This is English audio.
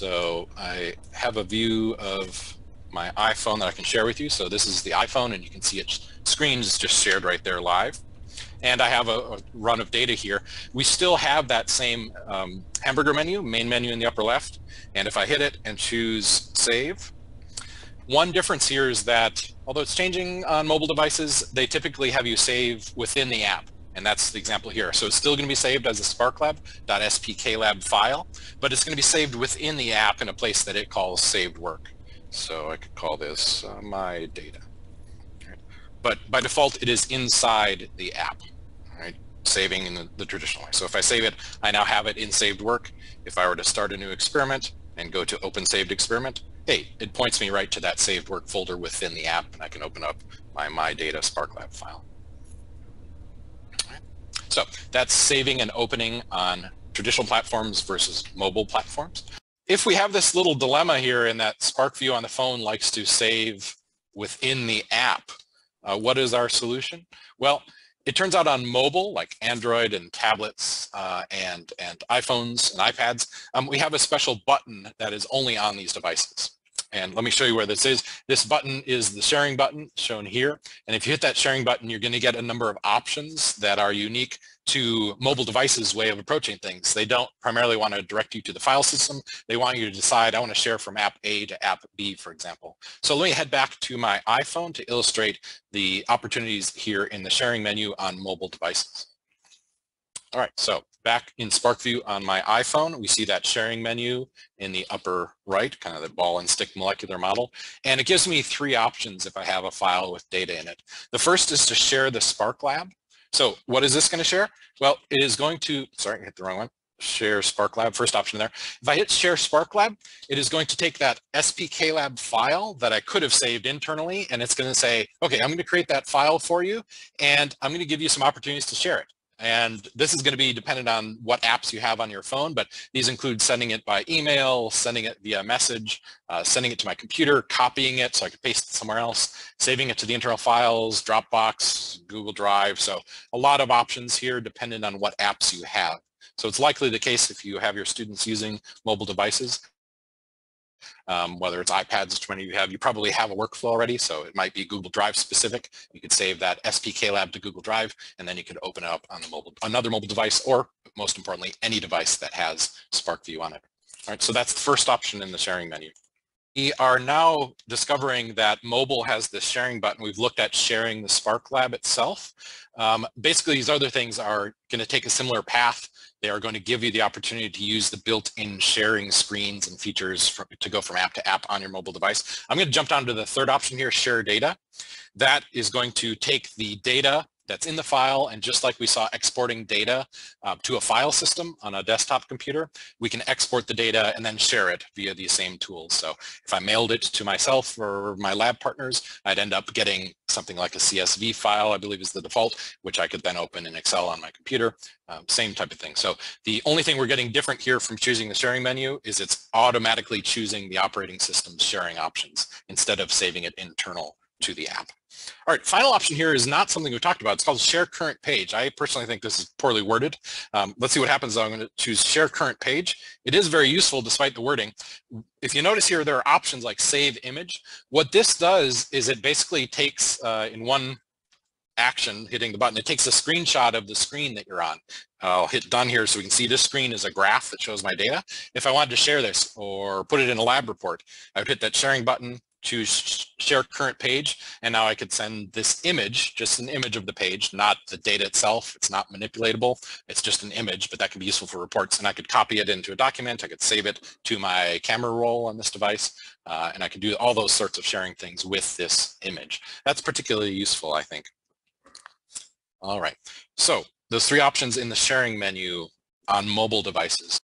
So I have a view of my iPhone that I can share with you. So this is the iPhone and you can see its screen is just shared right there live. And I have a, a run of data here. We still have that same um, hamburger menu, main menu in the upper left. And if I hit it and choose save, one difference here is that although it's changing on mobile devices, they typically have you save within the app. And that's the example here. So it's still going to be saved as a sparklab.spklab file, but it's going to be saved within the app in a place that it calls saved work. So I could call this uh, my data. But by default, it is inside the app, right? saving in the, the traditional way. So if I save it, I now have it in saved work. If I were to start a new experiment and go to open saved experiment, hey, it points me right to that saved work folder within the app, and I can open up my my data SPARKlab file. So that's saving and opening on traditional platforms versus mobile platforms. If we have this little dilemma here in that SPARKvue on the phone likes to save within the app, uh, what is our solution? Well, it turns out on mobile, like Android and tablets uh, and, and iPhones and iPads, um, we have a special button that is only on these devices. And let me show you where this is. This button is the sharing button shown here. And if you hit that sharing button, you're going to get a number of options that are unique to mobile devices way of approaching things. They don't primarily want to direct you to the file system. They want you to decide, I want to share from app A to app B, for example. So let me head back to my iPhone to illustrate the opportunities here in the sharing menu on mobile devices. All right, so back in SPARKvue on my iPhone, we see that sharing menu in the upper right, kind of the ball and stick molecular model. And it gives me three options if I have a file with data in it. The first is to share the SPARKlab. So what is this going to share? Well, it is going to, sorry, I hit the wrong one. Share SPARKlab, first option there. If I hit Share SPARKlab, it is going to take that SPK Lab file that I could have saved internally, and it's going to say, okay, I'm going to create that file for you, and I'm going to give you some opportunities to share it. And this is going to be dependent on what apps you have on your phone, but these include sending it by email, sending it via message, uh, sending it to my computer, copying it so I could paste it somewhere else, saving it to the internal files, Dropbox, Google Drive. So a lot of options here depending on what apps you have. So it's likely the case if you have your students using mobile devices um, whether it's iPads, which many of you have, you probably have a workflow already, so it might be Google Drive specific. You could save that SPK Lab to Google Drive, and then you could open it up on the mobile, another mobile device, or most importantly, any device that has SPARKvue on it. All right, so that's the first option in the sharing menu. We are now discovering that mobile has this sharing button. We've looked at sharing the SPARKlab itself. Um, basically, these other things are going to take a similar path they are going to give you the opportunity to use the built-in sharing screens and features for, to go from app to app on your mobile device. I'm going to jump down to the third option here, share data. That is going to take the data that's in the file. And just like we saw exporting data uh, to a file system on a desktop computer, we can export the data and then share it via these same tools. So if I mailed it to myself or my lab partners, I'd end up getting something like a CSV file, I believe is the default, which I could then open in Excel on my computer, um, same type of thing. So the only thing we're getting different here from choosing the sharing menu is it's automatically choosing the operating system's sharing options instead of saving it internal to the app. All right, final option here is not something we've talked about. It's called share current page. I personally think this is poorly worded. Um, let's see what happens. Though. I'm going to choose share current page. It is very useful despite the wording. If you notice here, there are options like save image. What this does is it basically takes uh, in one action, hitting the button, it takes a screenshot of the screen that you're on. I'll hit done here so we can see this screen is a graph that shows my data. If I wanted to share this or put it in a lab report, I would hit that sharing button, choose share current page and now I could send this image just an image of the page not the data itself. It's not manipulatable. It's just an image but that can be useful for reports and I could copy it into a document. I could save it to my camera roll on this device uh, and I could do all those sorts of sharing things with this image. That's particularly useful I think. All right. So those three options in the sharing menu on mobile devices